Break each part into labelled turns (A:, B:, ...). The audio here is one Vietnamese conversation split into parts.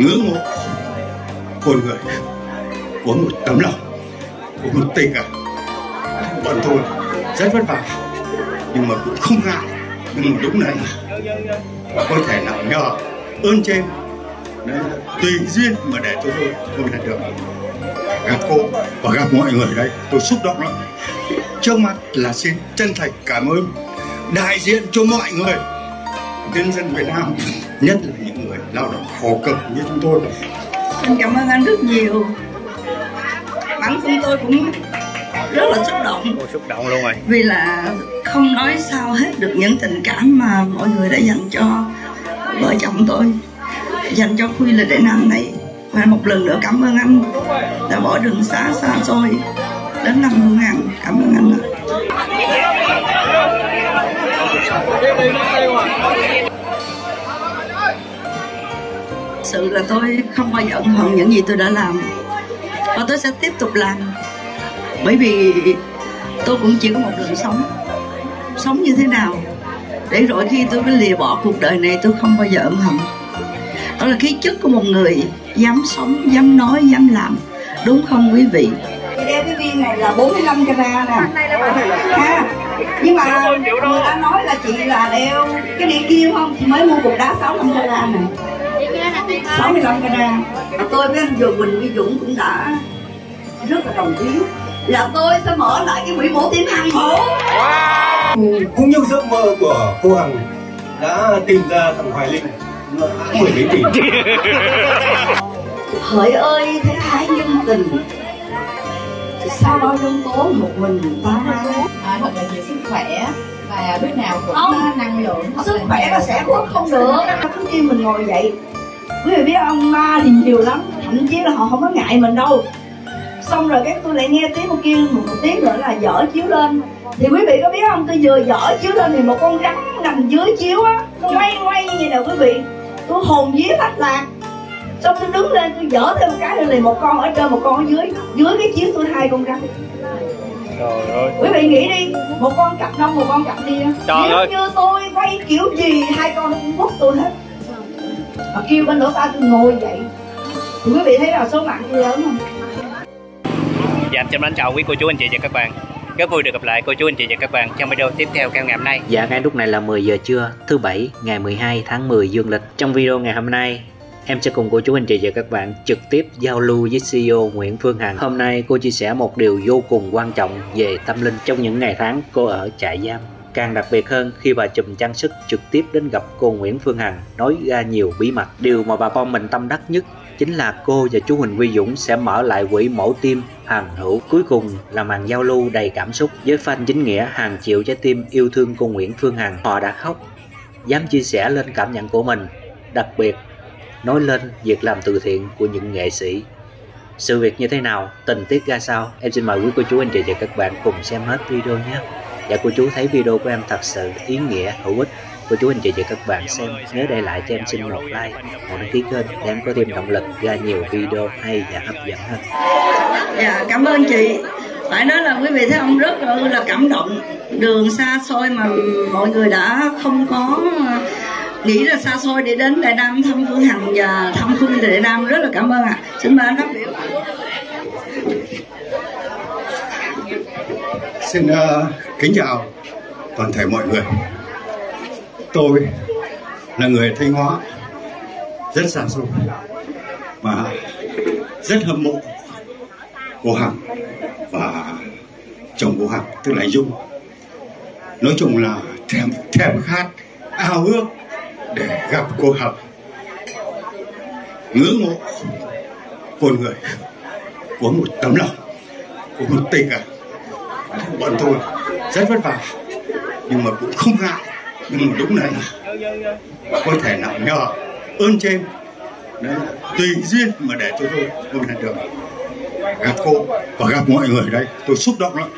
A: ngưỡng mộ con người của một tấm lòng, của một tình cảm. Bọn tôi rất vất vả, nhưng mà cũng không ngại. Nhưng mà đúng là có thể nào nhờ ơn trên. Đấy là tùy duyên mà để cho tôi tôi đạt được gặp cô và gặp mọi người đây tôi xúc động lắm. Trước mắt là xin chân thành cảm ơn đại diện cho mọi người, nhân dân Việt Nam, nhất là những lao động khổ cực như chúng tôi.
B: Xin cảm ơn anh rất nhiều. Bản thân tôi cũng rất là xúc động.
C: Ôi, xúc động luôn rồi.
B: Vì là không nói sao hết được những tình cảm mà mọi người đã dành cho vợ chồng tôi Dành cho Khuy là Đệ Nam này Và một lần nữa cảm ơn anh đã bỏ đường xa xa xôi đến năm Hương Hằng Cảm ơn anh ạ sự là tôi không bao giờ ân hận những gì tôi đã làm. Và tôi sẽ tiếp tục làm. Bởi vì tôi cũng chỉ có một lần sống. Sống như thế nào để rồi khi tôi mới lìa bỏ cuộc đời này tôi không bao giờ ân hận. Đó là khí chất của một người dám sống dám nói dám làm. Đúng không quý vị? Chị đeo cái viên này là 45 carat nè. Ha. nhưng mà người ta nói là chị là đeo cái đĩa kia không? Chị mới mua cục đá 65 carat này 65 carat và tôi với anh Dường Quỳnh Huy Dũng cũng đã rất là đồng ý. Là tôi sẽ mở lại cái quỹ mổ tim hàng mẫu.
D: Cũng như giấc mơ của cô Hằng đã tìm ra thằng Hoài Linh. Mười mấy tỷ
B: hỡi ơi thế thái nhân tình. Thì sao đôi nhân tố một mình ta
E: à, thật là nhiều sức khỏe và lúc nào cũng
B: Không.
E: năng lượng.
B: Sức
E: là
B: khỏe là sẽ có không được. Cứ khi mình ngồi dậy quý vị biết ông ma thì nhiều lắm thậm chí là họ không có ngại mình đâu. Xong rồi cái tôi lại nghe tiếng một kia một, một tiếng nữa là dở chiếu lên. Thì quý vị có biết không tôi vừa dở chiếu lên thì một con rắn nằm dưới chiếu á nó quay quay như vậy nè quý vị. Tôi hồn vía thất lạc. Xong tôi đứng lên tôi dở thêm một cái nữa thì một con ở trên một con ở dưới. Dưới cái chiếu tôi hai con rắn.
C: Trời ơi.
B: Quý vị nghĩ đi một con cặp đông một con cặp đi
C: Trời
B: nếu
C: ơi.
B: như tôi quay kiểu gì hai con nó cũng quất tôi hết mà kêu bên lỗ tai tôi ngồi dậy thì quý vị thấy là số mạng tôi lớn không
C: Dạ, em xin chào quý cô chú anh chị và các bạn Rất vui được gặp lại cô chú anh chị và các bạn trong video tiếp theo theo ngày hôm nay
F: Dạ ngay lúc này là 10 giờ trưa thứ bảy ngày 12 tháng 10 dương lịch. Trong video ngày hôm nay em sẽ cùng cô chú anh chị và các bạn trực tiếp giao lưu với CEO Nguyễn Phương Hằng. Hôm nay cô chia sẻ một điều vô cùng quan trọng về tâm linh trong những ngày tháng cô ở trại giam. Càng đặc biệt hơn khi bà chùm trang sức trực tiếp đến gặp cô Nguyễn Phương Hằng nói ra nhiều bí mật. Điều mà bà con mình tâm đắc nhất chính là cô và chú Huỳnh Huy Dũng sẽ mở lại quỹ mẫu tim hàng hữu. Cuối cùng là màn giao lưu đầy cảm xúc với fan chính nghĩa hàng triệu trái tim yêu thương cô Nguyễn Phương Hằng. Họ đã khóc, dám chia sẻ lên cảm nhận của mình, đặc biệt nói lên việc làm từ thiện của những nghệ sĩ. Sự việc như thế nào, tình tiết ra sao? Em xin mời quý cô chú anh chị và các bạn cùng xem hết video nhé dạ cô chú thấy video của em thật sự ý nghĩa, hữu ích. Cô chú anh chị và các bạn xem nhớ để lại cho em xin một like, một đăng ký kênh để em có thêm động lực ra nhiều video hay và hấp dẫn hơn.
B: dạ cảm ơn chị. Phải nói là quý vị thấy không rất là, cảm động. Đường xa xôi mà mọi người đã không có ờ, nghĩ là xa xôi để đến Đại Nam thăm Phương Hằng và thăm Phương Đại Nam. Rất là cảm ơn ạ. Xin mời anh phát biểu
A: xin uh, kính chào toàn thể mọi người. Tôi là người thanh hóa rất xa xôi và rất hâm mộ cô hằng và chồng cô hằng tức là anh dung. Nói chung là thèm thèm khát ao ước để gặp cô hằng. Ngưỡng mộ con người có một tấm lòng có một tình cảm bọn tôi rất vất vả, nhưng mà cũng không ngại. Nhưng mà đúng là có thể nào nhờ ơn trên. Đấy là tùy duyên mà để cho tôi hôm nay được. Gặp cô và gặp mọi người đây, tôi xúc động lắm.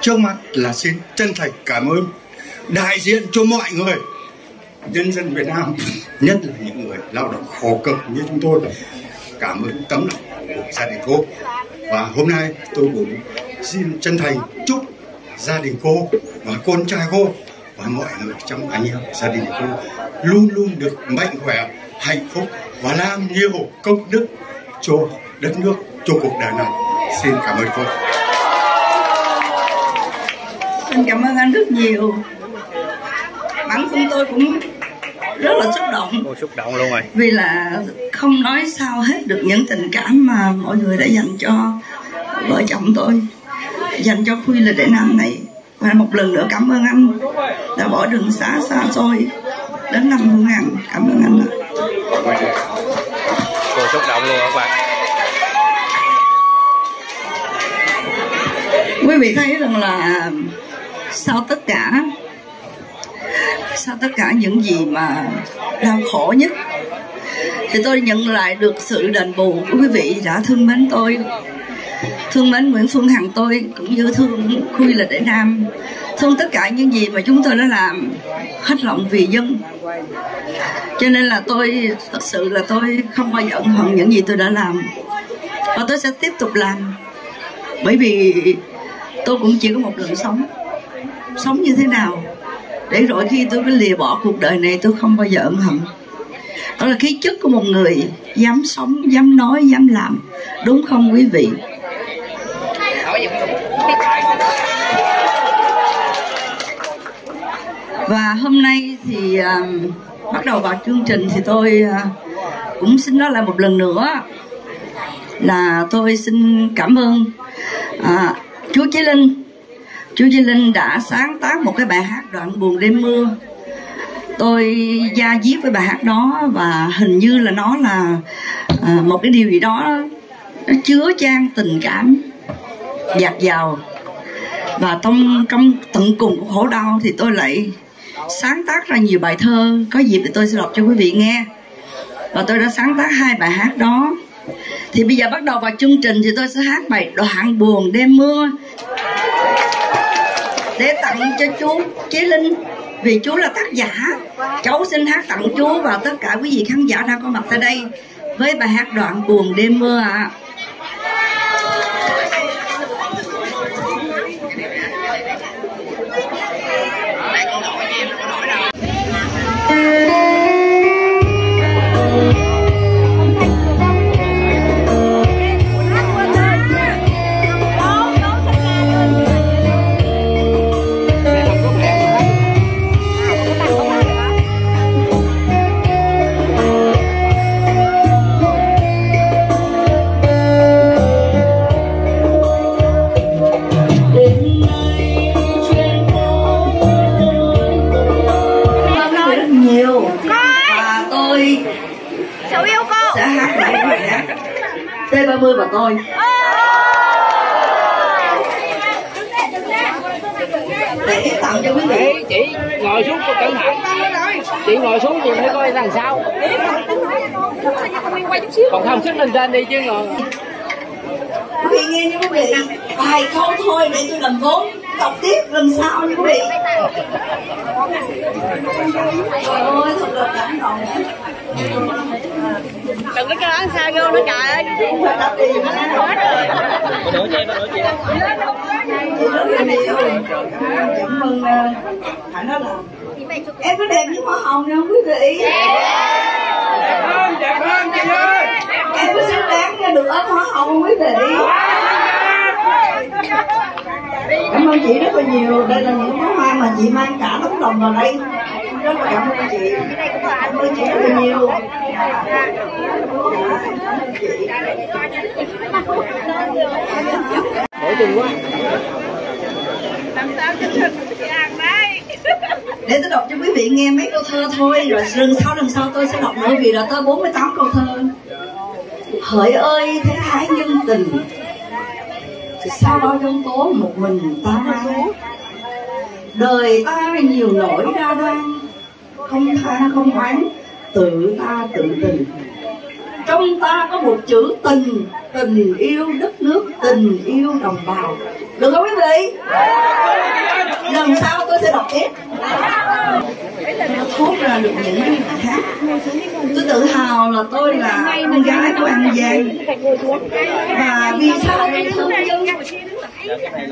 A: Trước mắt là xin chân thành cảm ơn đại diện cho mọi người. Nhân dân Việt Nam, nhất là những người lao động khổ cực như chúng tôi, cảm ơn tấm lòng của gia đình cô và hôm nay tôi cũng xin chân thành chúc gia đình cô và con trai cô và mọi người trong anh em gia đình cô luôn luôn được mạnh khỏe hạnh phúc và làm nhiều công đức cho đất nước cho cuộc đời này. Xin cảm ơn cô.
B: Xin cảm ơn anh rất nhiều. Bản thân tôi cũng rất là xúc động.
C: Cô xúc động luôn rồi.
B: Vì là không nói sao hết được những tình cảm mà mọi người đã dành cho vợ chồng tôi dành cho khuya lịch đại nam này. Và một lần nữa cảm ơn anh đã bỏ đường xa xa xôi đến năm hương hằng cảm ơn anh ạ.
C: Cô xúc động luôn các bạn.
B: Quý vị thấy rằng là sau tất cả sau tất cả những gì mà đau khổ nhất thì tôi nhận lại được sự đền bù của quý vị đã thương mến tôi, thương mến Nguyễn Phương Hằng tôi, cũng như thương Khuy lịch Đại Nam. Thương tất cả những gì mà chúng tôi đã làm, hết lòng vì dân. Cho nên là tôi, thật sự là tôi không bao giờ ân hận những gì tôi đã làm. Và tôi sẽ tiếp tục làm. Bởi vì tôi cũng chỉ có một lần sống. Sống như thế nào để rồi khi tôi phải lìa bỏ cuộc đời này tôi không bao giờ ân hận đó là khí chất của một người dám sống dám nói dám làm. Đúng không quý vị? Và hôm nay thì uh, bắt đầu vào chương trình thì tôi uh, cũng xin nói lại một lần nữa là tôi xin cảm ơn à, uh, chú Chí Linh. Chú Chí Linh đã sáng tác một cái bài hát đoạn buồn đêm mưa tôi gia diết với bài hát đó và hình như là nó là à, một cái điều gì đó nó chứa chan tình cảm dạt dào. Và trong trong tận cùng của khổ đau thì tôi lại sáng tác ra nhiều bài thơ. Có dịp thì tôi sẽ đọc cho quý vị nghe. Và tôi đã sáng tác hai bài hát đó. Thì bây giờ bắt đầu vào chương trình thì tôi sẽ hát bài đoạn buồn đêm mưa. Để tặng cho chú Chí Linh vì chú là tác giả cháu xin hát tặng chú và tất cả quý vị khán giả đang có mặt tại đây với bài hát đoạn buồn đêm mưa ạ à.
G: Lên đi chứ ngồi.
B: Quý vị nghe nha quý vị. Vài câu thôi để tôi làm vốn. Đọc tiếp lần sau nha quý vị. Ôi thật là cảm động.
H: Đừng có cho sao vô nữa trời ơi.
B: Không phải là tiền
G: đổ chị đổ chị
B: rất là nhiều cảm ơn hạnh nói là em có đẹp như hoa hồng nè quý vị? Em có xứng đáng nghe được ơn hoa hồng không quý vị cảm ơn chị rất là nhiều. Đây là những bó hoa mà chị mang cả tấm lòng vào đây. Rất là cảm ơn chị. Cảm ơn chị rất là nhiều.
G: Đổ chừng quá
B: để tôi đọc cho quý vị nghe mấy câu thơ thôi, rồi lần sau lần sau tôi sẽ đọc nữa vì đã tới 48 câu thơ hỡi ơi, thế thái nhân tình. Sao bao giông tố một mình ta mang đời ta nhiều nỗi đa đoan. Không than không oán, tự ta tự tình trong ta có một chữ tình tình yêu đất nước, tình yêu đồng bào. Được không quý vị? Lần sau tôi sẽ đọc tiếp. Thốt ra được những cái khác. Tôi tự hào là tôi là con gái của anh giang. Và vì sao tôi thương dân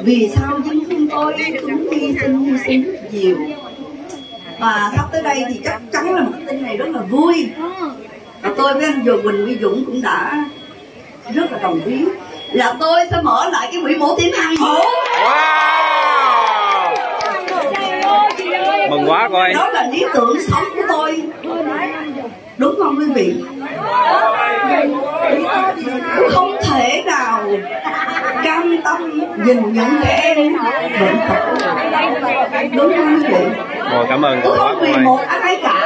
B: vì sao dân thương tôi? Cũng hy sinh hy sinh rất nhiều. Và sắp tới đây thì chắc chắn là một tin này rất là vui và tôi với anh Dùa Quỳnh Huy Dũng cũng đã rất là đồng ý. Là tôi sẽ mở lại cái quỹ mổ tim hàng mổ
C: wow mừng quá coi
B: đó là lý tưởng sống của tôi. Đúng không quý vị? Tôi không thể nào cam tâm nhìn những trẻ em bệnh tật đúng không quý vị?
C: Ồ, cảm ơn
B: tôi không vì một ai cả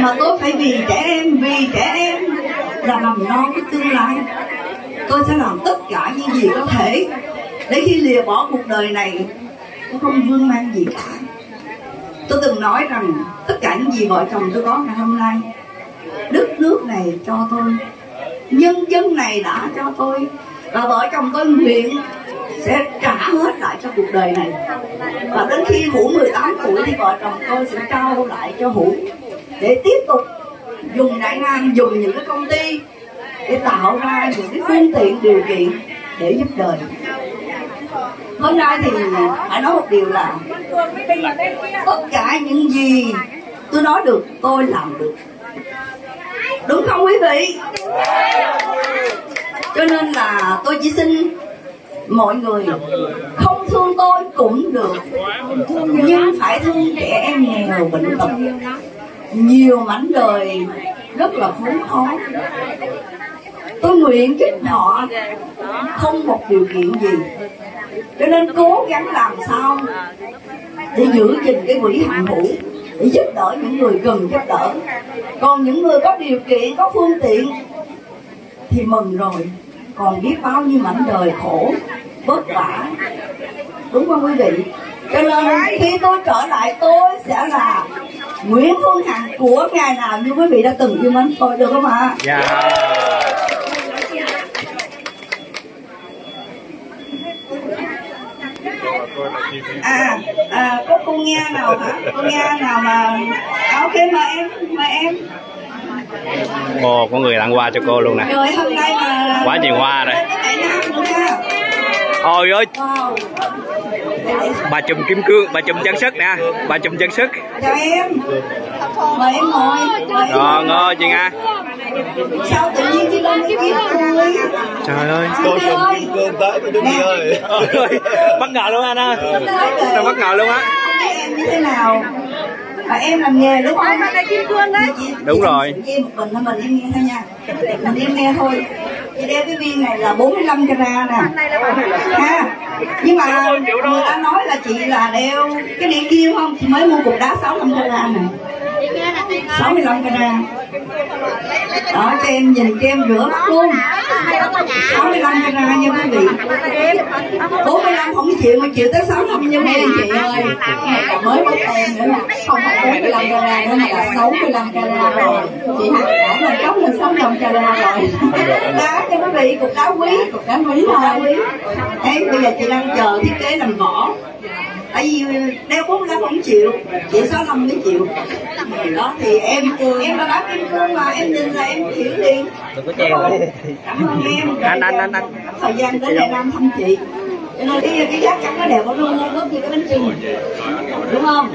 B: mà tôi phải vì trẻ em, vì trẻ em là mầm non của tương lai. Tôi sẽ làm tất cả những gì có thể để khi lìa bỏ cuộc đời này, tôi không vương mang gì cả. Tôi từng nói rằng tất cả những gì vợ chồng tôi có ngày hôm nay, đất nước này cho tôi, nhân dân này đã cho tôi và vợ chồng tôi nguyện sẽ trả hết lại cho cuộc đời này. Và đến khi Hữu 18 tuổi thì vợ chồng tôi sẽ trao lại cho Hữu để tiếp tục dùng Đại Nam dùng những cái công ty để tạo ra những cái phương tiện điều kiện để giúp đời. Hôm nay thì phải nói một điều là tất cả những gì tôi nói được, tôi làm được. Đúng không quý vị? Cho nên là tôi chỉ xin mọi người không thương tôi cũng được. Nhưng phải thương trẻ em nghèo bệnh tật. Nhiều mảnh đời rất là khốn khó tôi nguyện giúp họ không một điều kiện gì. Cho nên cố gắng làm sao để giữ gìn cái quỹ hàng hữu để giúp đỡ những người cần giúp đỡ. Còn những người có điều kiện, có phương tiện thì mừng rồi còn biết bao nhiêu mảnh đời khổ vất vả đúng không quý vị cho nên khi tôi trở lại tôi sẽ là Nguyễn Phương Hằng của ngày nào như quý vị đã từng yêu mến tôi được không ạ?
C: dạ
B: À, à có cô nghe nào hả? Cô nghe nào mà à, ok mời em, mời em.
C: Ồ, có người tặng quà cho cô luôn nè.
B: Rồi hôm nay mà
C: Quá nhiều hoa rồi. Ôi ơi bà chùm kim cương bà chùm trang sức nè. Bà chùm trang sức.
B: Chào em. Mời em ngồi.
C: Ngon
B: ngồi.
C: chị nga.
B: Sao tự nhiên chị lên cái kiếm tôi?
C: trời ơi.
B: Tôi chồng kim
D: cương tới tôi đứng ơi
C: bất ngờ luôn anh ơi. Bất ngờ luôn á.
B: Em như thế nào mà em làm nghề đúng không?
H: kim cương đấy.
B: Chị-
C: Đúng
B: chị
C: rồi.
B: Chị em một mình thôi mình em nghe thôi nha Mình em nghe thôi Chị đeo cái viên này là 45 carat nè ha Nhưng mà người ta nói là chị là đeo cái đĩa kim không? Chị mới mua cục đá 65 carat nè 65 carat Đó cho em nhìn cho em rửa mắt luôn. 65 carat nha quý vị. 45 không chịu mà chịu tới 65 nha quý chị ơi. Còn mới mất em nữa là Không phải 45 carat nữa là 65 carat rồi. Chị Hằng đã lên cốc lên 65 carat rồi. Đó cho quý vị, cục đá quý Cục đá quý thôi. Quý bây giờ chị đang chờ thiết kế làm vỏ tại vì đeo 45 không chịu chị 65 mới chịu. Đó thì em em là bác kim cương mà em nhìn là em hiểu liền.
C: Đừng có treo
B: cảm ơn em
C: anh anh anh anh
B: thời gian đến Đài Nam thăm chị. Cho nên cái cái giá cắt nó đẹp nó luôn nó rất như cái bánh trưng đúng không?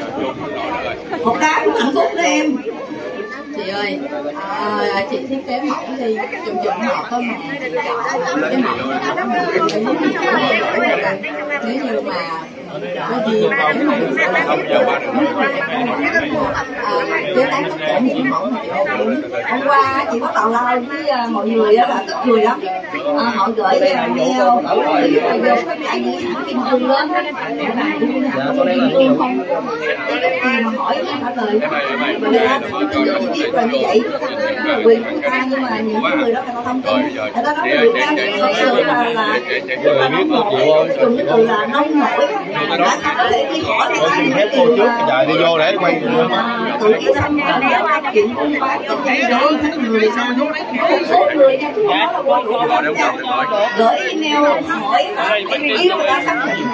B: Một đá cũng hạnh phúc đó em.
E: Chị ơi à, chị thiết kế mẫu đi trong trường hợp thôi mà. Chị chọn cái mẫu nếu như mà nếu mẫu
B: hôm qua chị có tàu lao với mọi người đó là tức cười lắm à, họ gửi uh, mail gửi vô hãng kim cương lớn không mà hỏi trả lời người ta thông tin được chi rồi như vậy quyền của ta nhưng mà những người đó là thông tin người ta nói người thật sự là là rất là nông nổi dùng cái từ là nông nổi đã thể đi hỏi người ta những cái điều mà
D: giờ đi vô để quay
B: rồi để phát triển buôn bán để các người sao có một số người nha chứ không nói là qua đủ lắm nha gửi email hỏi em yêu ta xác định.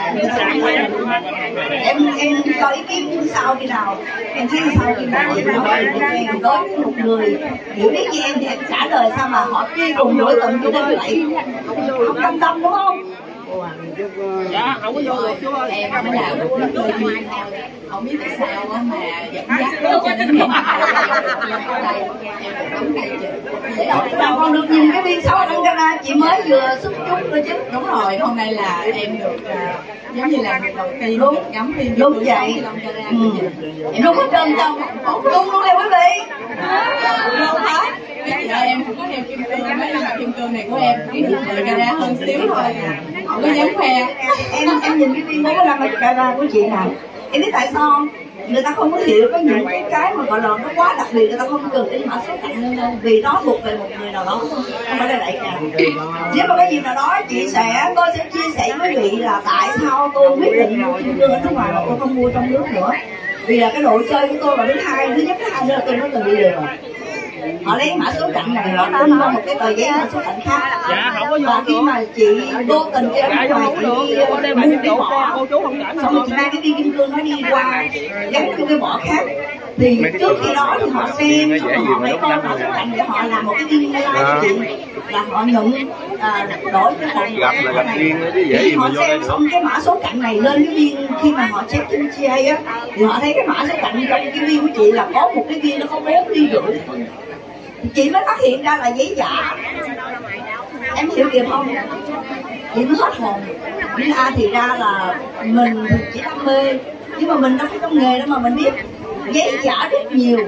B: Em em cho ý kiến như sau khi nào? Em thấy sao khi nào? Nói em đối với một người. Hiểu biết như em thì em trả lời sao mà họ truy cùng đuổi tận cho đến vậy? Không cam tâm đúng không
G: dạ không có vô được chú ơi.
E: Em mới là một duyên thôi không biết tại sao á mà dẫn dắt nó. Cho em
B: con được nhìn cái viên sáu ở Ankara chị mới vừa xuất chút thôi chứ.
E: Đúng rồi hôm nay là em được à, giống như là người đầu tiên
B: Đúng.
E: được ngắm phim
B: Đúng vậy. Ừ. Đúng hết trơn không? Đúng luôn nè quý vị.
E: Đâu hết cái chị em không có đeo kim cương mấy là kim cương này của em. Cũng được người hơn xíu thôi à không có dám khoe.
B: Em em nhìn cái viên 45 Ankara của chị nè. Em biết tại sao không? người ta không có hiểu có những cái mà gọi là nó quá đặc biệt, người ta không cần đến mã số tặng lên đâu. Vì nó thuộc về một người nào đó, không phải là đại trà nếu mà cái gì nào đó, chị sẽ, tôi sẽ chia sẻ với quý vị là tại sao tôi quyết định mua kim cương ở nước ngoài mà tôi không mua trong nước nữa. Vì là cái độ chơi của tôi là thứ hai, thứ nhất thứ hai nữa là tôi nó từng đi lừa họ lấy mã số cạnh này họ in vào một cái tờ giấy mã số cạnh khác.
G: Dạ không có vô
B: và khi mà chị vô tình đi ở
G: dạ
B: ngoài chị mua cái vỏ.
G: cô chú không
B: xong rồi chị mang cái viên kim cương nó đi qua gắn cái cái vỏ khác. Thì trước khi đó thì họ xem xong họ lấy con họ số cạnh để họ làm một cái viên lai cho chị là họ nhận à, đổi cái hộp
I: gặp là gặp riêng chứ dễ gì mà
B: họ
I: vô đây được.
B: xong cái mã số cạnh này lên cái viên khi mà họ check trên GA á thì họ thấy cái mã số cạnh trong cái viên của chị là có một cái viên nó có bốn ly rưỡi chị mới phát hiện ra là giấy giả. Em hiểu kịp không? Chị mới hết hồn. Nhưng a thì ra là mình thì chỉ đam mê. Nhưng mà mình đâu phải trong nghề đâu mà mình biết. Giấy giả rất nhiều.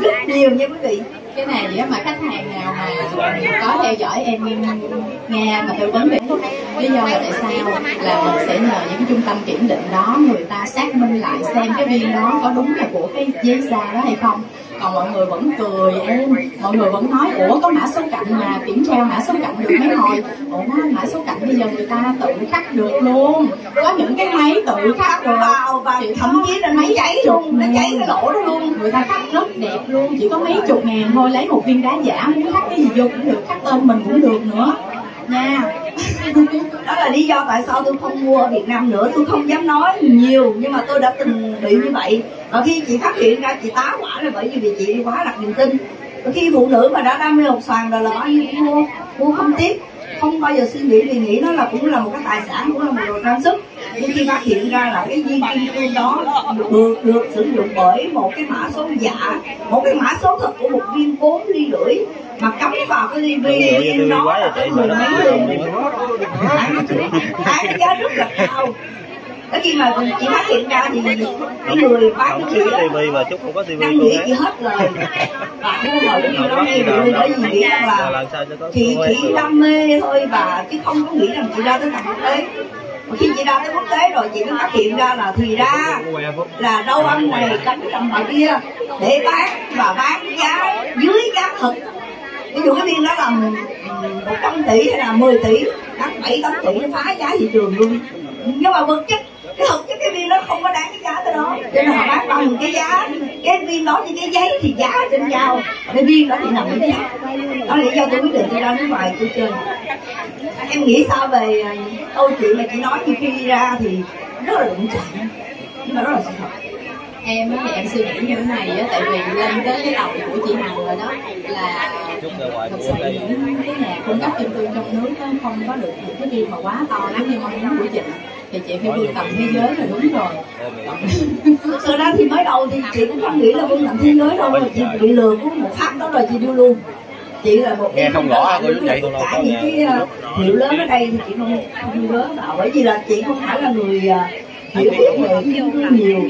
B: Rất nhiều nha quý vị.
E: Cái này vậy mà khách hàng nào mà có theo dõi em nghe mà tư vấn về lý do là tại sao là mình sẽ nhờ những cái trung tâm kiểm định đó, người ta xác minh lại xem cái viên đó có đúng là của cái giấy da đó hay không còn mọi người vẫn cười em mọi người vẫn nói ủa có mã số cạnh mà kiểm tra mã số cạnh được mấy hồi ủa mã số cạnh bây giờ người ta tự khắc được luôn. Có những cái máy tự khắc được
B: vào và thậm chí là nó cháy luôn nó cháy cái lỗ đó luôn.
E: người ta khắc rất đẹp luôn chỉ có mấy chục ngàn thôi lấy một viên đá giả muốn khắc cái gì vô cũng được khắc tên mình cũng được nữa. Nha.
B: Đó là lý do tại sao tôi không mua ở Việt Nam nữa tôi không dám nói nhiều nhưng mà tôi đã từng bị như vậy và khi chị phát hiện ra chị tá hỏa là bởi vì chị quá đặt niềm tin. Và khi phụ nữ mà đã đam mê hột xoàn rồi là bao nhiêu cũng mua mua không tiếp không bao giờ suy nghĩ vì nghĩ nó là cũng là một cái tài sản cũng là một đồ trang sức. Nhưng khi phát hiện ra là cái viên kim cương đó được được sử dụng bởi một cái mã số giả một cái mã số thật của một viên bốn ly rưỡi mà cắm vào cái ly viên đó là cái mười mấy ly bán cái giá rất là cao Tới khi mà chị phát hiện ra thì cái người bán cho chị á,
I: tivi mà chút không có tivi
B: năn
I: cô
B: nỉ
I: hết
B: chị hết lời và mua hồi lúc đó nghe được bởi vì nghĩ rằng
I: Là
B: là
I: làm sao cho có
B: chị chỉ đam mê thôi và chứ không có nghĩ rằng chị ra tới tầm quốc tế. Và khi chị ra tới quốc tế rồi chị mới phát hiện ra là thì ra là rau ăn này cắm trong ngoài kia để bán và bán giá dưới giá thật. Ví dụ cái viên đó là một trăm tỷ hay là 10 tỷ bán bảy tám tỷ nó phá giá thị trường luôn. Nhưng mà vật chất cái thực chất cái viên đó không có đáng cái giá tới đó. Cho nên họ bán bằng cái giá. cái viên đó như cái giấy thì giá trên cao cái viên đó thì nằm ở dưới đó là lý do tôi quyết định tôi ra nước ngoài tôi chơi. Em nghĩ sao về à, câu chuyện mà chị nói như khi ra thì rất là đụng chạm nhưng mà rất là sự thật.
E: Em thì em suy nghĩ như thế này á tại vì lên tới cái đầu của chị hằng rồi đó là thực sự những cái nhà cung cấp kim cương trong nước á, không có được những cái viên mà quá to lắm như mong muốn của chị thì chị phải vươn tầm thế giới là đúng rồi.
B: Thực ra thì mới đầu thì chị cũng không nghĩ là vươn tầm thế giới đâu mà chị bị lừa của một phát đó rồi chị đưa luôn. Chị là một
I: Nghe không rõ cô chú chị?
B: cả những cái hiệu lớn ở đây thì chị không không đưa vào bởi vì là chị không phải là người uh, hiểu biết về nhiều.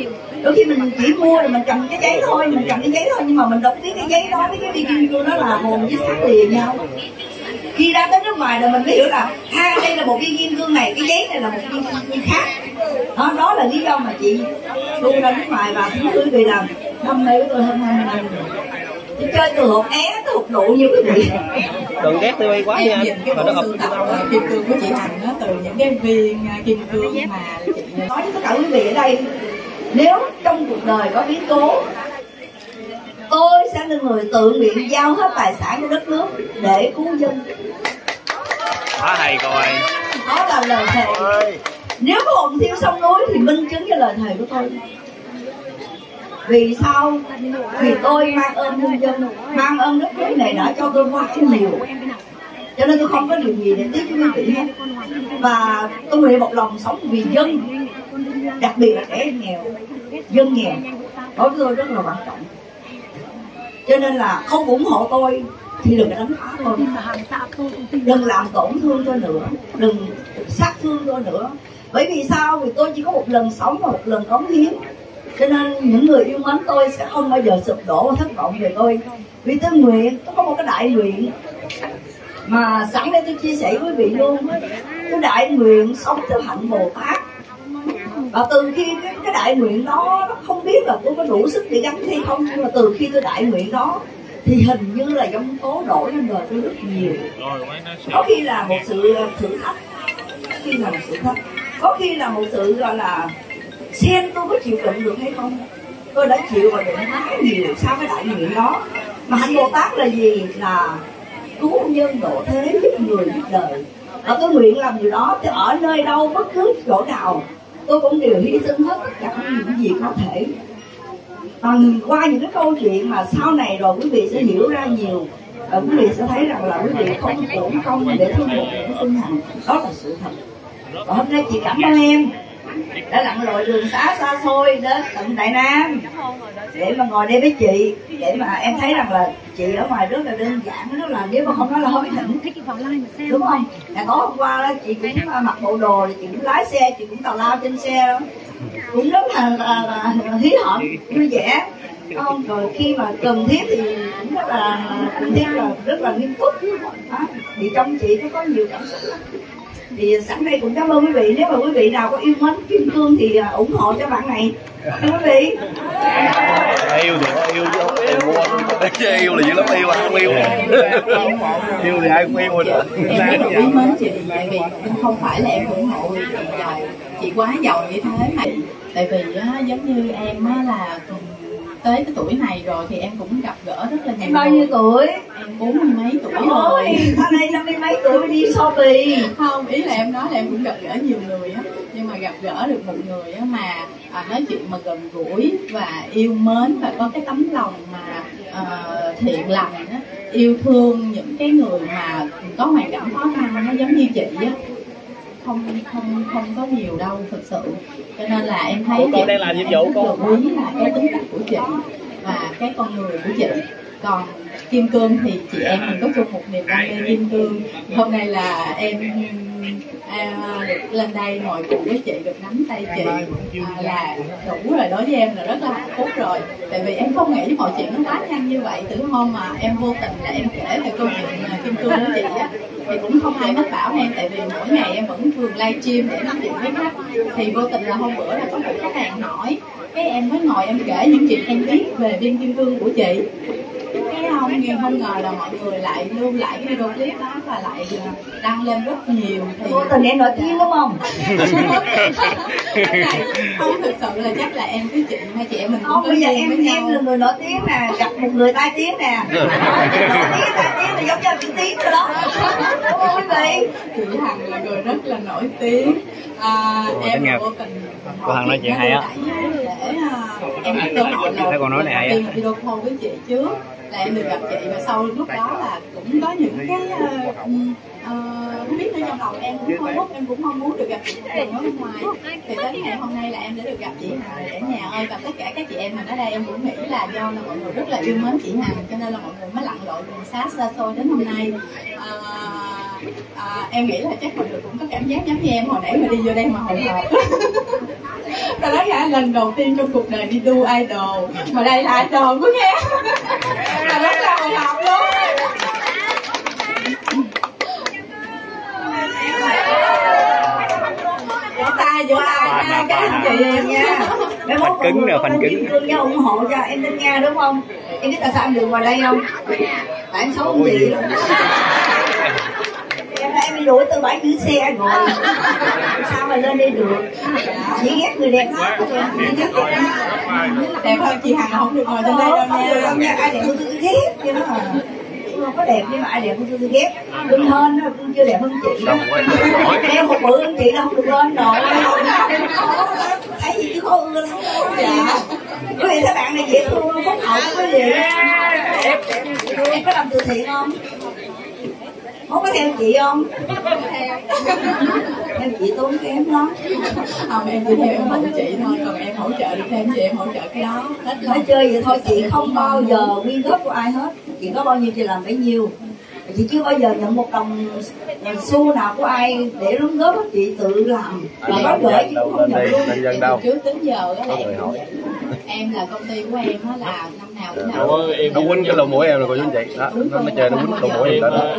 B: Đôi khi mình chỉ mua rồi mình cầm cái giấy thôi mình cầm cái giấy thôi nhưng mà mình đâu biết cái giấy đó với cái cương đó là hồn với xác lìa nhau khi ra tới nước ngoài rồi mình mới hiểu là ha đây là một viên kim cương này cái giấy này là một viên kim cương khác. Đó, đó là lý do mà chị luôn ra nước ngoài và cũng quý vị làm đam mê với tôi hơn hai mươi năm rồi. Chị chơi từ hột é tới hột nụ như quý vị.
I: Đừng ghét tivi quá nha.
E: Nhìn cái bộ sưu tập kim cương của chị hằng á từ những cái viên ờ, kim cương mà chị
B: nói với tất cả quý vị ở đây nếu trong cuộc đời có biến cố tôi sẽ là người tự nguyện giao hết tài sản của đất nước để cứu dân.
C: Quá hay ơi
B: đó là lời thề. Nếu có hồn thiêu sông núi thì minh chứng cho lời thề của tôi. Vì sao? Vì tôi mang ơn nhân dân mang ơn đất nước này đã cho tôi quá nhiều. Cho nên tôi không có điều gì để tiếc với quý vị hết. Và tôi nguyện một lòng sống vì dân đặc biệt là trẻ nghèo dân nghèo. Đối với tôi rất là quan trọng cho nên là không ủng hộ tôi thì đừng đánh phá tôi. Đừng làm tổn thương tôi nữa. Đừng sát thương tôi nữa. Bởi vì sao? Vì tôi chỉ có một lần sống và một lần cống hiến. Cho nên những người yêu mến tôi sẽ không bao giờ sụp đổ và thất vọng về tôi. Vì tôi nguyện tôi có một cái đại nguyện mà sẵn đây tôi chia sẻ với quý vị luôn. Tôi đại nguyện sống theo hạnh bồ tát. Và từ khi cái đại nguyện đó nó không biết là tôi có đủ sức để gắn hay không nhưng mà từ khi tôi đại nguyện đó thì hình như là dông tố đổi lên đời tôi rất nhiều. Có khi là một sự thử thách có khi là một sự thách. Có khi là một sự gọi là xem tôi có chịu đựng được hay không. Tôi đã chịu và đựng khá nhiều sau cái đại nguyện đó. Mà hạnh bồ tát là gì? Là cứu nhân độ thế giúp người giúp đời. Và tôi nguyện làm điều đó thì ở nơi đâu bất cứ chỗ nào tôi cũng đều hy sinh hết tất cả những gì có thể. Bằng qua những cái câu chuyện mà sau này rồi quý vị sẽ hiểu ra nhiều. Và quý vị sẽ thấy rằng là quý vị không tổn công để thương một những sinh hành đó là sự thật. Và hôm nay chị cảm ơn em đã lặn lội đường xá xa xôi đến tận đại nam. Để mà ngồi đây với chị để mà em thấy rằng là chị ở ngoài rất là đơn giản rất là nếu mà không nói là hơi thỉnh đúng không? ngày tối hôm qua đó chị cũng mặc bộ đồ chị cũng lái xe chị cũng tào lao trên xe đó. Cũng rất là, là, là, là hí hận vui vẻ. Không? Rồi khi mà cần thiết thì cũng rất là cần thiết là rất là nghiêm túc. Đó. thì trong chị nó có nhiều cảm xúc lắm thì sẵn đây cũng cảm ơn quý vị. Nếu mà quý vị nào có yêu mến kim cương thì à, ủng hộ cho bạn này. Quý vị.
I: Yêu thì có yêu chứ không yêu mua. Chứ yêu là dữ lắm yêu là không yêu. Yêu thì ai cũng yêu rồi.
E: Em rất là quý mến chị tại vì không phải là em ủng hộ chị giàu chị quá giàu như thế mà tại vì giống như em là tới cái tuổi này rồi thì em cũng gặp gỡ rất là nhiều
B: em bao nhiêu tuổi?
E: Em bốn mươi mấy tuổi rồi.
B: ôi ở đây năm mươi mấy tuổi mới đi shopping.
E: Không ý là em nói là em cũng gặp gỡ nhiều người á. Nhưng mà gặp gỡ được một người á mà à, nói chuyện mà gần gũi và yêu mến và có cái tấm lòng mà à, thiện lành á yêu thương những cái người mà có hoàn cảnh khó khăn nó giống như chị á. Không không không có nhiều đâu thực sự cho nên là em thấy
G: con đang làm nhiệm vụ
E: là quý là cái tính cách của chị và cái con người của chị. Còn kim cương thì chị em mình có chung một niềm đam mê kim cương. Hôm nay là em à, được lên đây ngồi cùng với chị được nắm tay chị. À, là đủ rồi đối với em là rất là hạnh phúc rồi. Tại vì em không nghĩ mọi chuyện nó quá nhanh như vậy. Từ hôm mà em vô tình là em kể về câu chuyện à, kim cương của chị á thì cũng không ai mách bảo em. Tại vì mỗi ngày em vẫn thường livestream để nói chuyện với khách. Thì vô tình là hôm bữa là có một khách hàng hỏi cái em mới ngồi em kể những chuyện em biết về viên kim cương của chị cái không nghe không ngờ là mọi người lại lưu lại cái video clip đó và lại à, đăng lên rất nhiều thì
B: vô tình em nổi tiếng đúng không?
E: Không thực sự là chắc là em với chị hai chị em mình cũng
B: không bây giờ em
E: với
B: em là người nổi tiếng nè gặp một người tai tiếng nè. Nổi tiếng tai tiếng là giống như chữ tiếng rồi đó. Đúng không quý vị?
E: Chị hằng là người rất là nổi tiếng. À, em
C: nghe.
E: vô tình
C: Cô Hằng nói chuyện hay á.
E: để à, em có cơ hội là
C: Thấy cô nói này hay á.
E: đầu tiên video call với chị trước là em được gặp chị. Và sau lúc đó là cũng có những cái uh, uh, không biết nữa trong lòng em cũng mong muốn em cũng mong muốn được gặp chị ở bên ngoài. Thì đến ngày hôm nay là em đã được gặp chị Hằng ở nhà ơi. Và tất cả các chị em mình ở đây em cũng nghĩ là do là mọi người rất là yêu mến chị Hằng cho nên là mọi người mới lặn lội đường sát xa xôi đến hôm nay. Uh, à, em nghĩ là chắc mọi người cũng có cảm giác giống như em hồi nãy mà đi vô đây mà hồi hộp. Và đó là lần đầu tiên trong cuộc đời đi đu idol. Mà đây là idol của nghe Và rất là hồi hộp luôn. Vỗ tay, vỗ tay nha, các anh chị em nha.
B: Mấy
C: Phần cứng nè, phần cứng.
B: Cương nhau ủng hộ cho em tên Nga đúng không? Em biết tại sao em được vào đây không? Tại em xấu không gì Bị đuổi từ bãi giữ xe rồi Sao mà lên đây được? Chỉ ghét người đẹp hết Chỉ ghét người đẹp
E: hơn chị Hằng không được ngồi trên đây đâu
B: không được đâu nha. Ai đẹp hơn tôi tôi ghét. Chứ nó không có đẹp nhưng mà ai đẹp hơn tôi tôi ghét. Cưng hơn nó cưng chưa đẹp hơn chị đó. Em một bự hơn chị là không được lên rồi. Ấy gì chứ khó ưa lắm dạ. Quý vị thấy bạn này dễ thương phúc hậu quý vị em có làm từ thiện không không có theo chị không? Theo chị tốn kém lắm.
E: Không em chỉ theo hỗ chị thôi còn em hỗ trợ được thêm gì em hỗ trợ cái đó. Hết
B: nói chơi vậy thôi chị không bao giờ quyên góp của ai hết. Chị có bao nhiêu chị làm bấy nhiêu chị chưa bao giờ nhận một đồng xu nào của ai để đóng góp chị tự làm. Và có gửi cũng không nhận luôn.
I: đâu?
E: trước đến giờ á là
I: Có
E: em em là công ty của em á là năm nào cũng nào
I: có em nó quýnh cái lỗ mũi em rồi cô chú anh chị. Đó nó nó chơi nó quýnh lỗ mũi em đó, đó.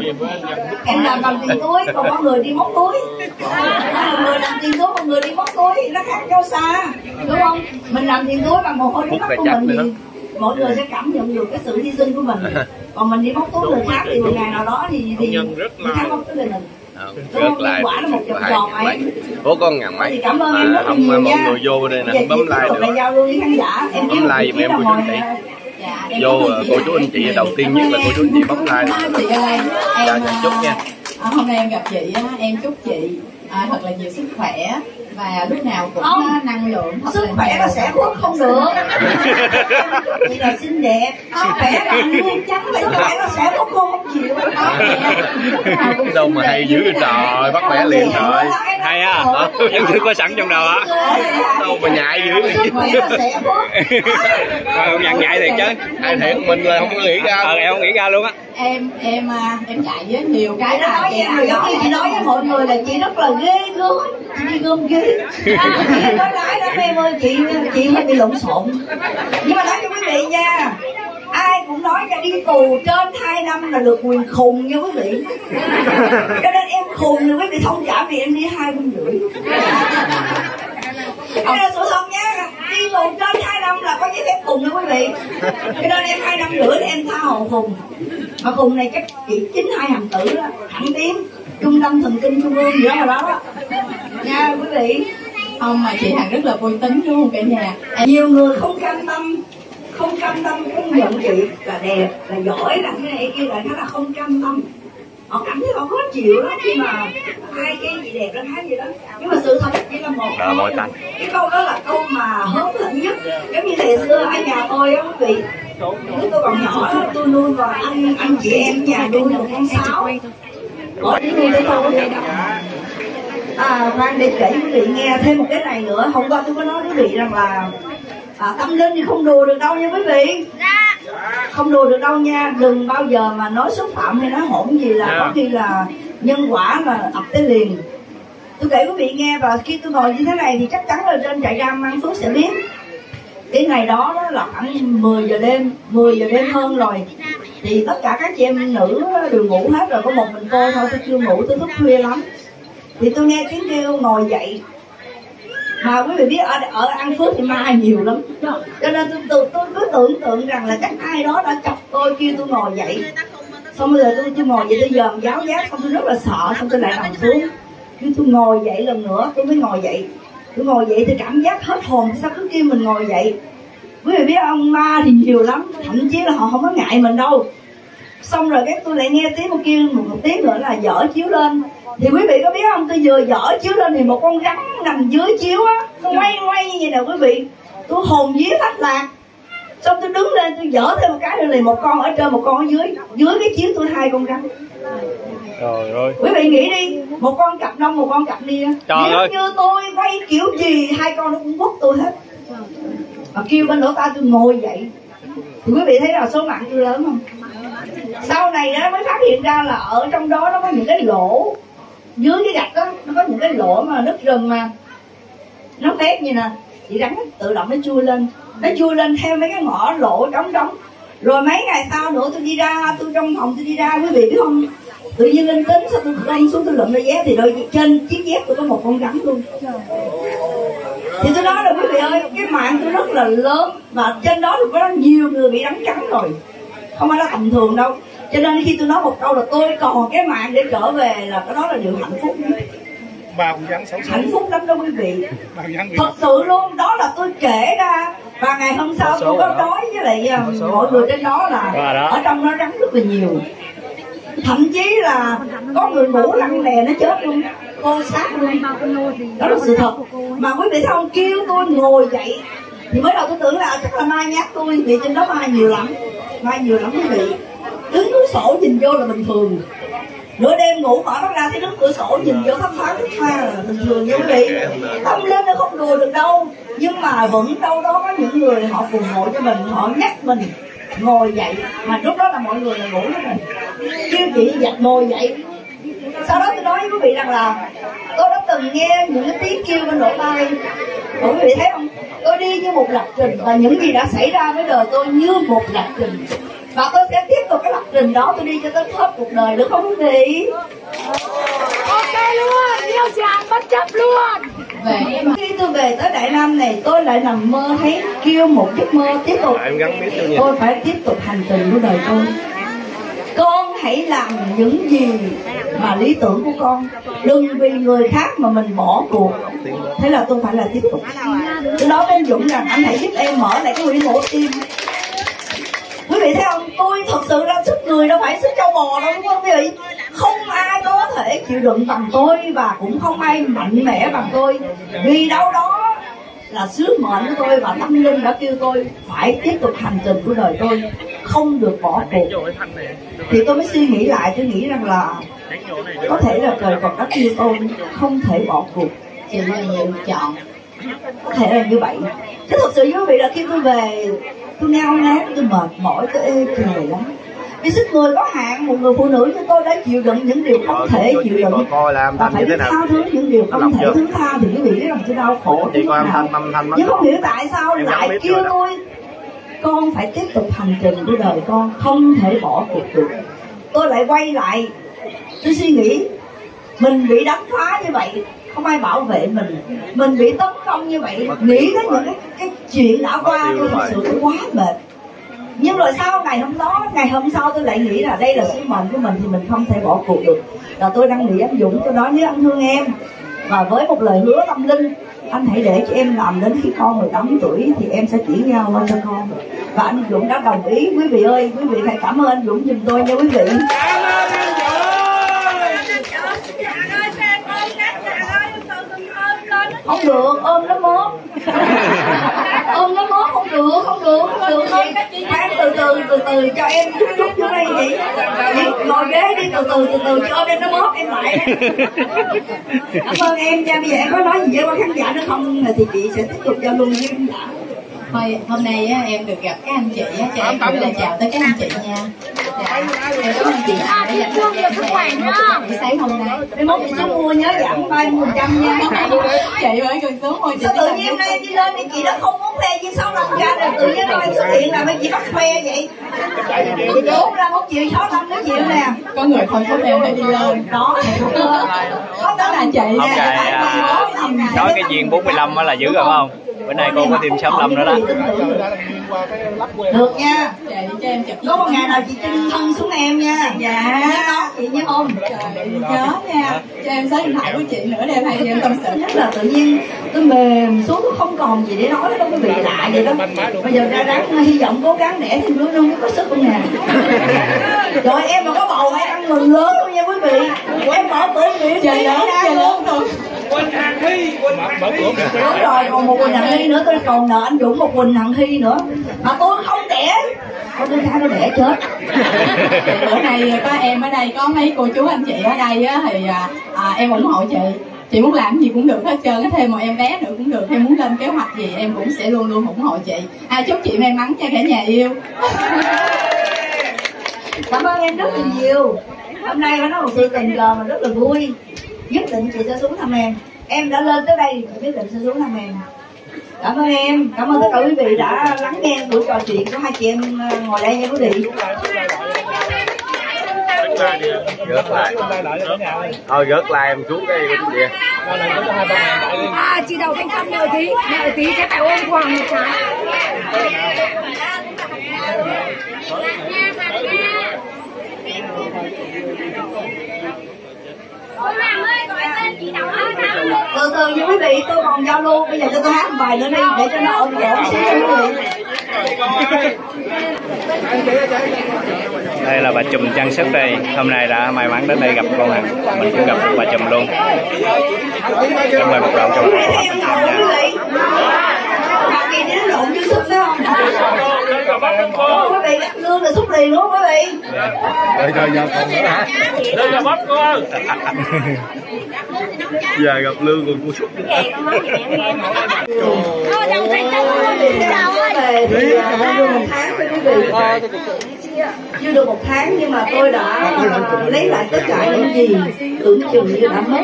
B: em làm bằng tiền túi còn có người đi móc túi. Một người làm tiền túi một người đi móc túi. Nó khác nhau xa đúng không? Mình làm tiền túi bằng mồ hôi nước mắt
I: là
B: của mình
I: nữa.
B: thì mỗi người sẽ cảm nhận được cái sự hy sinh của mình. Còn mình đi móc túi người khác thì một ngày nào đó thì thì người khác móc túi mình.
I: Rớt lại
B: quả là một tròn
I: ngàn
B: ấy.
I: bố con ngàn mấy.
B: Cảm ơn em
I: mà
B: rất
I: không
B: nhiều
I: mọi
B: nha.
I: người vô đây nè bấm like được.
B: em
I: Bấm like giùm em
B: là
I: cô chú anh chị.
E: dạ em
I: vô cô chú anh chị đầu tiên nhất là cô chú anh chị bấm like Dạ,
E: em
I: dạ, chúc nha.
E: à, hôm nay em gặp chị em chúc chị à, thật là nhiều sức khỏe và lúc nào cũng
B: Không.
E: năng lượng
B: sức
E: là
B: khỏe là sẽ khuất không được. Chị là xinh đẹp. Sức khỏe là luôn trắng sức khỏe nó sẽ khuất không? Chịu
I: đâu. Mà hay dữ vậy trời bắt bẻ liền trời
C: hay á. Vẫn chưa có sẵn trong đầu á.
I: Đâu mà nhại dữ vậy.
B: Sức khỏe là sẽ khuất.
C: Ờ, không nhận nhại thiệt chứ.
I: Hay thiệt mình là không có nghĩ ra.
C: Ờ em không nghĩ ra luôn á.
E: Em em à, em chạy với nhiều cái
B: đó nói em là nói với mọi người là chị rất là ghê gớm chị đi gom chị nói lái đó em ơi chị chị hơi bị lộn xộn. Nhưng mà nói cho quý vị nha ai cũng nói là đi tù trên 2 năm là được quyền khùng nha quý vị. Cho nên em khùng thì quý vị thông cảm vì em đi hai năm rưỡi đây là sự thật nha đi tù trên 2 năm là có giấy phép khùng nha quý vị. Cho nên em hai năm rưỡi là em tha hồ khùng. Mà khùng này chắc chỉ chín hai hàm tử đó thẳng tiến trung tâm thần kinh trung ương gì đó mà đó nha quý vị.
E: Không mà chị hằng rất là vui tính đúng không cả nhà? Em
B: nhiều người không cam tâm không cam tâm cũng nhận chị. Là đẹp là giỏi là cái này kia là nó là không cam tâm. Họ cảm thấy họ khó chịu lắm khi mà hai cái gì đẹp là hai gì đó. Nhưng mà sự thật chỉ là một
I: mỏi tay.
B: cái câu đó là câu mà hớn hỉnh nhất. Giống như thời xưa ở nhà tôi á quý vị. Lúc tôi còn nhỏ đó, tôi nuôi còn anh anh chị em nhà nuôi một con sáo. mỗi đứa nuôi tới tôi à khoan để kể quý vị nghe thêm một cái này nữa. Hôm qua tôi có nói quý vị rằng là à, tâm linh thì không đùa được đâu nha quý vị. Không đùa được đâu nha. Đừng bao giờ mà nói xúc phạm hay nói hỗn gì là có khi là nhân quả là ập tới liền. Tôi kể quý vị nghe và khi tôi ngồi như thế này thì chắc chắn là trên trại giam An Phước sẽ biết. Cái ngày đó, đó là khoảng 10 giờ đêm 10 giờ đêm hơn rồi. Thì tất cả các chị em nữ đều ngủ hết rồi. Có một mình tôi thôi tôi chưa ngủ tôi thức khuya lắm thì tôi nghe tiếng kêu ngồi dậy. Mà quý vị biết ở ở An Phước thì ma nhiều lắm. Cho nên tôi, tôi, tôi cứ tưởng tượng rằng là chắc ai đó đã chọc tôi kêu tôi ngồi dậy. Xong bây giờ tôi tôi ngồi dậy tôi dòm giáo giác xong tôi rất là sợ xong tôi lại nằm xuống. Cứ tôi ngồi dậy lần nữa tôi mới ngồi dậy. Tôi ngồi dậy tôi cảm giác hết hồn sao cứ kêu mình ngồi dậy? Quý vị biết ông ma thì nhiều lắm thậm chí là họ không có ngại mình đâu. Xong rồi cái tôi lại nghe tiếng một kêu một, một tiếng nữa là dở chiếu lên thì quý vị có biết không? Tôi vừa dở chiếu lên thì một con rắn nằm dưới chiếu á nó quay quay như vậy nè quý vị. Tôi hồn vía thất lạc. Xong tôi đứng lên tôi dở thêm một cái nữa là một con ở trên một con ở dưới. Dưới cái chiếu tôi hai con rắn
C: trời ơi.
B: Quý vị nghĩ đi một con cặp đông một con cặp nia.
C: Trời
B: nếu
C: ơi.
B: như tôi quay kiểu gì hai con nó cũng quất tôi hết. Mà kêu bên lỗ tai tôi ngồi dậy. Thì quý vị thấy là số mạng tôi lớn không? Sau này đó mới phát hiện ra là ở trong đó nó có những cái lỗ dưới cái gạch đó, nó có những cái lỗ mà nứt rừng mà. Nó khét như nè chị rắn tự động nó chui lên. Nó chui lên theo mấy cái ngõ lỗ trống trống. Rồi mấy ngày sau nữa tôi đi ra, tôi trong phòng tôi đi ra, quý vị biết không? Tự nhiên linh tính, sao tôi lên xuống tôi lượm đôi dép thì đôi trên chiếc dép tôi có một con rắn luôn. Thì tôi nói là, quý vị ơi, cái mạng tôi rất là lớn và trên đó thì có nhiều người bị rắn cắn rồi. Không phải là tầm thường đâu cho nên khi tôi nói một câu là tôi còn cái mạng để trở về là cái đó là điều hạnh phúc.
J: Xấu
B: hạnh phúc lắm đó quý vị. Thật sự luôn đó là tôi kể ra. Và ngày hôm sau tôi có nói với lại um, mọi người trên đó là ở trong nó rắn rất là nhiều. Thậm chí là có người ngủ lăn lè nó chết luôn cô sát luôn. Đó là sự thật. Mà quý vị thấy không? Kêu tôi ngồi dậy. Thì mới đầu tôi tưởng là chắc là mai nhát tôi. Vì trên đó mai nhiều lắm. Mai nhiều lắm quý vị đứng cửa sổ nhìn vô là bình thường. Nửa đêm ngủ mở mắt ra thấy đứng cửa sổ nhìn vô thấp thoáng. Thấp tha là bình thường như vậy. tâm lên nó không đùa được đâu. Nhưng mà vẫn đâu đó có những người họ phù hộ cho mình, họ nhắc mình ngồi dậy. Mà lúc đó là mọi người là ngủ hết rồi. Kêu chị giặt ngồi dậy sau đó tôi nói với quý vị rằng là tôi đã từng nghe những cái tiếng kêu bên lỗ tai. Quý vị thấy không? Tôi đi như một lập trình và những gì đã xảy ra với đời tôi như một lập trình. Và tôi sẽ tiếp tục cái lập trình đó tôi đi cho tới hết cuộc đời được không quý vị?
H: Ok luôn, yêu chàng bất chấp luôn.
B: Về khi tôi về tới đại nam này tôi lại nằm mơ thấy kêu một giấc mơ tiếp tục.
I: Em gắn biết cho nha
B: tôi phải tiếp tục hành trình của đời tôi. Con hãy làm những gì mà lý tưởng của con. Đừng vì người khác mà mình bỏ cuộc. Thế là tôi phải là tiếp tục. Tôi nói với anh dũng rằng anh hãy giúp em mở lại cái quỹ mổ tim quý vị thấy không? Tôi thật sự là sức người đâu phải sức châu bò đâu, đúng không quý vị? Không ai có thể chịu đựng bằng tôi và cũng không ai mạnh mẽ bằng tôi. Vì đâu đó là sứ mệnh của tôi và tâm linh đã kêu tôi phải tiếp tục hành trình của đời tôi, không được bỏ cuộc. Thì tôi mới suy nghĩ lại, tôi nghĩ rằng là có thể là trời còn đã kêu tôi không thể bỏ cuộc.
E: Chị là nhiều chọn
B: có thể là như vậy. Chứ thật sự với quý vị là khi tôi về tôi ngao ngán tôi mệt mỏi tôi ê trời lắm. Vì sức người có hạn một người phụ nữ như tôi đã chịu đựng những điều không thể chịu đựng. và phải
I: thế
B: biết
I: nào?
B: tha thứ những điều không thể thứ tha thì quý vị biết rằng tôi đau khổ
I: âm
B: nào. nhưng không hiểu tại sao lại kêu tôi con phải tiếp tục hành trình của đời con không thể bỏ cuộc được. Tôi lại quay lại tôi suy nghĩ mình bị đánh phá như vậy không ai bảo vệ mình. Mình bị tấn công như vậy nghĩ đến những cái, cái chuyện đã qua tôi thật sự tôi quá mệt. Nhưng rồi sau ngày hôm đó ngày hôm sau tôi lại nghĩ là đây là sứ mệnh của mình thì mình không thể bỏ cuộc được. Và tôi đang nghĩ anh dũng tôi nói nếu anh thương em và với một lời hứa tâm linh anh hãy để cho em làm đến khi con 18 tuổi thì em sẽ chuyển giao qua cho con. Và anh Dũng đã đồng ý. Quý vị ơi quý vị phải cảm ơn anh Dũng giùm tôi nha quý vị không được ôm nó mốt ôm nó mốt không được không được không được thôi khoan từ từ từ từ cho em chút chút vô đây chị. Ngồi ghế đi từ từ từ từ cho em nó mốt em lại. Cảm ơn em nha bây giờ em có nói gì với khán giả nữa không? Thì chị sẽ tiếp tục giao lưu với khán giả
E: Thôi, hôm nay á, em được gặp các anh chị á, cho em gửi lời chào tới các anh chị nha. Dạ, em cảm ơn chị Hà đã dành cho em trong buổi sáng hôm nay.
B: Mai mốt chị xuống mua nhớ giảm ba mươi trăm nha.
E: Chị ơi cần xuống thôi chị
B: sao tự nhiên nay đi lên thì chị đã không muốn khoe gì sáu năm cả rồi tự nhiên đâu em xuất hiện là mấy chị bắt khoe vậy. Bốn ra một triệu sáu năm mấy triệu nè.
E: Có người thôi thúc em phải đi lên.
B: Đó.
E: Đó là chị
C: Không
E: nè
C: à, nói cái duyên 45 á là dữ rồi phải không bữa nay cô có thêm 65 nữa đó.
B: Được nha.
E: Chị cho em chụp
B: có một ngày nào chị chân thân xuống em nha.
E: Dạ.
B: Đó chị nhớ không?
E: Trời, nhớ nha. Cho em số điện thoại của chị nữa để em hay em tâm sự.
B: Nhất là tự nhiên tôi mềm xuống tôi không còn gì để nói đâu có bị lạ vậy đó. Bây giờ ra ráng hy vọng cố gắng đẻ thêm đứa nữa có sức không nè. Rồi em mà có bầu hay ăn mừng lớn luôn nha quý vị. Em mở cửa miệng
E: trời lớn trời lớn thôi
B: đúng rồi còn một quỳnh hằng hy nữa tôi còn nợ anh dũng một quỳnh hằng hy nữa. Mà tôi không đẻ Thôi tôi ra nó đẻ chết.
E: Bữa nay có em ở đây có mấy cô chú anh chị ở đây á thì à, à, em ủng hộ chị. Chị muốn làm gì cũng được hết trơn á thêm một em bé nữa cũng được. Em muốn lên kế hoạch gì em cũng sẽ luôn luôn ủng hộ chị. À, chúc chị may mắn cho cả nhà yêu.
B: Cảm ơn em rất là nhiều. Hôm nay nói một sự tình cờ mà rất là vui nhất định chị sẽ xuống thăm em. Em đã lên tới đây thì chị nhất định sẽ xuống thăm em. Cảm ơn em. Cảm ơn tất cả quý vị đã lắng nghe buổi trò chuyện của hai chị em ờ, ngồi đây nha quý vị.
I: Gớt lại thôi gớt lại em xuống cái kia
H: À, chị đầu thanh tâm đợi tí Đợi tí sẽ phải ôm quàng một cái
B: từ từ nha quý vị tôi còn giao lưu. Bây giờ cho tôi hát một bài nữa đi để cho nó ổn ổn xíu nha quý vị
C: đây là bà chùm trang sức đây. Hôm nay đã may mắn đến đây gặp con hàng mình cũng gặp được bà chùm luôn. Cảm ơn một đoạn cho
B: không quý vị. Bà đến lộn với sức phải không quý vị cắt lương là xúc liền luôn quý vị
I: Rồi rồi giờ còn nữa hả?
J: Đây là bắp cô ơi.
I: Giờ gặp lương rồi cô xúc.
H: Thôi đâu thấy đâu Chào
B: về thì à, chưa được một tháng quý vị chưa được một tháng nhưng mà tôi đã à, lấy lại tất cả những gì tưởng chừng như đã mất.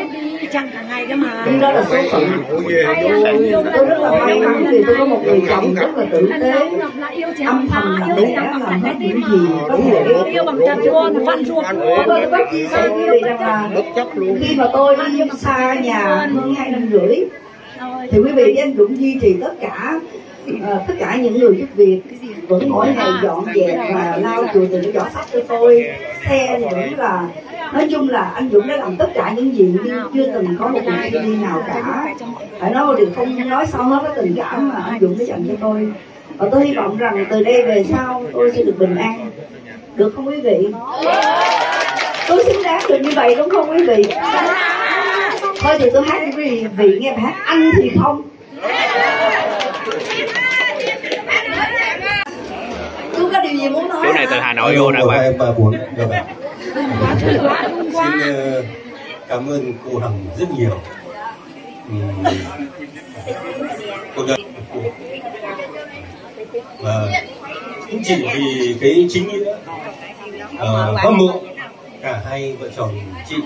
H: Chẳng cả ngày đó mà.
B: Nhưng đó là số phận. Tôi rất là may mắn vì tôi có một người chồng rất là tử tế. Âm thầm là để làm hết những gì có thể
H: Yêu bằng chân luôn Văn ruột
B: Và tôi có chia sẻ với quý vị rằng là khi mà tôi đi xa nhà hơn hai năm rưỡi thì quý vị với anh Dũng duy trì tất cả ờ, tất cả những người giúp việc vẫn mỗi ngày dọn dẹp và lau chùi từng giỏ sách cho tôi xe những là nói chung là anh Dũng đã làm tất cả những gì nhưng chưa từng có một cuộc thi nào cả. Phải nói một điều không nói xong hết cái tình cảm mà anh Dũng đã dành cho tôi. Và tôi hy vọng rằng từ đây về sau tôi sẽ được bình an. Được không quý vị? Tôi xứng đáng được như vậy đúng không quý vị? Thôi thì tôi hát quý vị nghe bài hát anh thì không tôi có điều gì muốn nói
C: Chú này từ Hà Nội vô nè bạn
D: ba, bốn. Rồi. Xin ờ, cảm ơn cô Hằng rất nhiều. Cuộc đời cô. Và cũng chỉ vì cái chính nghĩa ờ, hâm mộ cả hai vợ chồng chị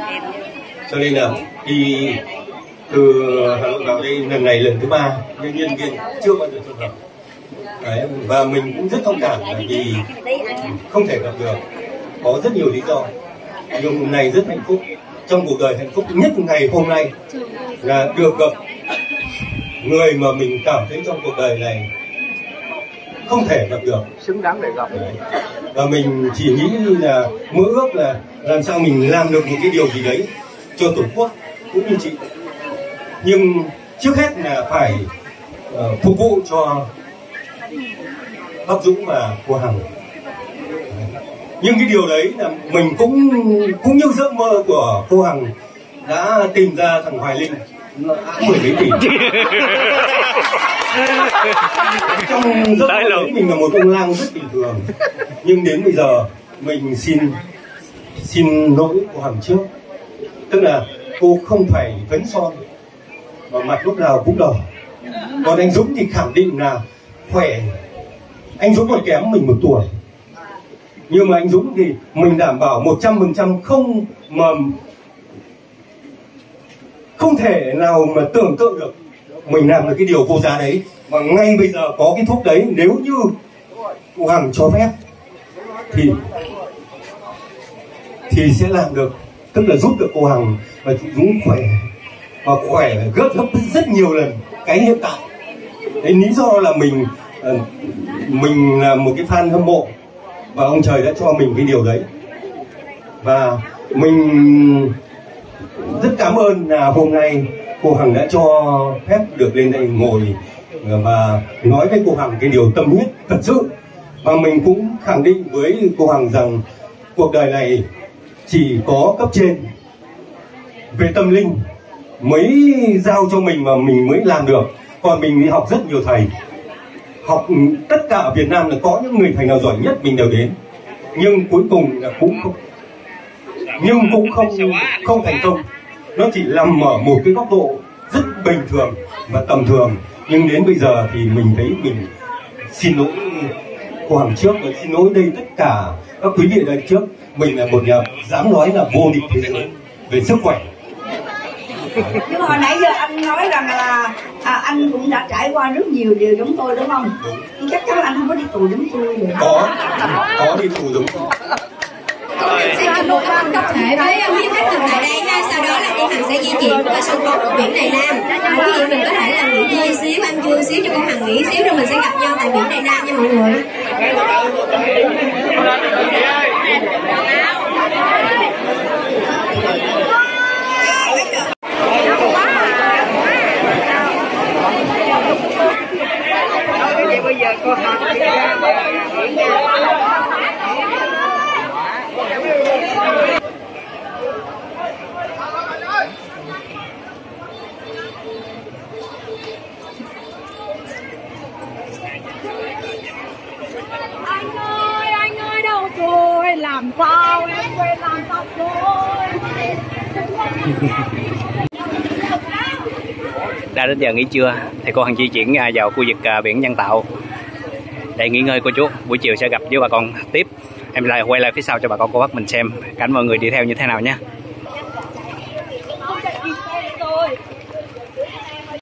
D: cho nên là đi từ Hà Nội vào đây lần này lần thứ ba nhưng nhân viên chưa bao giờ trường hợp Đấy, và mình cũng rất thông cảm bởi vì không thể gặp được. Có rất nhiều lý do. Nhưng hôm nay rất hạnh phúc. Trong cuộc đời hạnh phúc nhất ngày hôm nay là được gặp người mà mình cảm thấy trong cuộc đời này không thể gặp được.
I: Xứng đáng để gặp.
D: Đấy. và mình chỉ nghĩ là mơ ước là làm sao mình làm được một cái điều gì đấy cho tổ quốc cũng như chị. Nhưng trước hết là phải ờ, phục vụ cho bác Dũng và cô Hằng. Nhưng cái điều đấy là mình cũng cũng như giấc mơ của cô Hằng đã tìm ra thằng Hoài Linh. Mười mấy tỷ. Trong giấc mơ đấy mình là một ông lang rất bình thường. Nhưng đến bây giờ mình xin xin lỗi cô Hằng trước. Tức là cô không phải phấn son mà mặt lúc nào cũng đỏ. Còn anh Dũng thì khẳng định là khỏe anh Dũng còn kém mình một tuổi. Nhưng mà anh Dũng thì mình đảm bảo 100% không mà không thể nào mà tưởng tượng được mình làm được cái điều vô giá đấy. Mà ngay bây giờ có cái thuốc đấy, nếu như cô Hằng cho phép, thì thì sẽ làm được, tức là giúp được cô Hằng. Và chị Dũng khỏe, và khỏe gấp gấp rất nhiều lần cái hiện tại. Đấy, lý do là mình Ừ. mình là một cái fan hâm mộ và ông trời đã cho mình cái điều đấy. Và mình rất cảm ơn là hôm nay cô Hằng đã cho phép được lên đây ngồi và nói với cô Hằng cái điều tâm huyết thật sự. Và mình cũng khẳng định với cô Hằng rằng cuộc đời này chỉ có cấp trên về tâm linh mới giao cho mình mà mình mới làm được. Còn mình đi học rất nhiều thầy học ừ, tất cả ở Việt Nam là có những người thầy nào giỏi nhất mình đều đến. Nhưng cuối cùng là cũng không nhưng cũng không không thành công. Nó chỉ nằm ở một cái góc độ rất bình thường và tầm thường. Nhưng đến bây giờ thì mình thấy mình xin lỗi cô hàng trước và xin lỗi đây tất cả các quý vị đây trước. Mình là một nhà dám nói là vô địch thế giới về sức khỏe.
B: Nhưng mà hồi nãy giờ anh nói rằng là anh cũng đã trải qua rất nhiều điều giống tôi đúng không? Nhưng chắc chắn là anh không có đi tù giống tôi được.
D: có có đi tù giống tôi.
K: Sẽ chung một con tập thể với quý khách từng tại đây ha sau đó là cô hằng sẽ di chuyển qua sân khấu của biển đài nam. Quý vị mình có thể là nghỉ ngơi xíu ăn trưa xíu cho cô hằng nghỉ xíu rồi mình sẽ gặp nhau tại biển đài nam nha mọi người. Thank you. bây giờ cô học đi ra biển anh
H: ơi anh ơi đâu rồi? Làm sao em quên làm tóc rồi
C: đã đến giờ nghỉ trưa thì cô Hằng di chuyển à, vào khu vực à, biển nhân tạo. Để nghỉ ngơi cô chú, buổi chiều sẽ gặp với bà con tiếp. Em lại quay lại phía sau cho bà con cô bác mình xem. Cảnh mọi người đi theo như thế nào nhé.